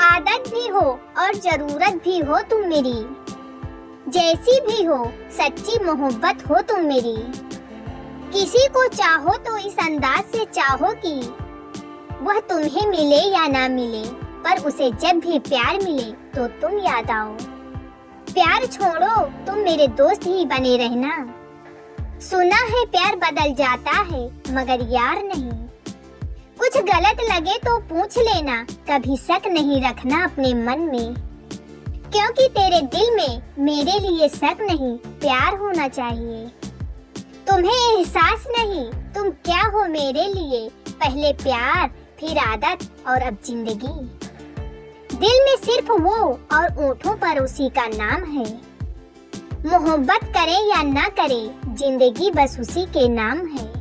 आदत भी हो और ज़रूरत भी हो तुम मेरी। जैसी भी हो, सच्ची मोहब्बत हो तुम मेरी। किसी को चाहो तो इस अंदाज से चाहो कि वह तुम्हें मिले या ना मिले, पर उसे जब भी प्यार मिले तो तुम याद आओ। प्यार छोड़ो, तुम मेरे दोस्त ही बने रहना। सुना है प्यार बदल जाता है, मगर यार नहीं। कुछ गलत लगे तो पूछ लेना। कभी शक नहीं रखना अपने मन में। क्योंकि तेरे दिल में मेरे लिए शक नहीं, प्यार होना चाहिए। तुम्हें एहसास नहीं, तुम क्या हो मेरे लिए? पहले प्यार, फिर आदत और अब ज़िंदगी। दिल में सिर्फ़ वो और ओठों पर उसी का नाम है। मोहब्बत करे या ना करे, ज़िंदगी बस उसी के नाम है।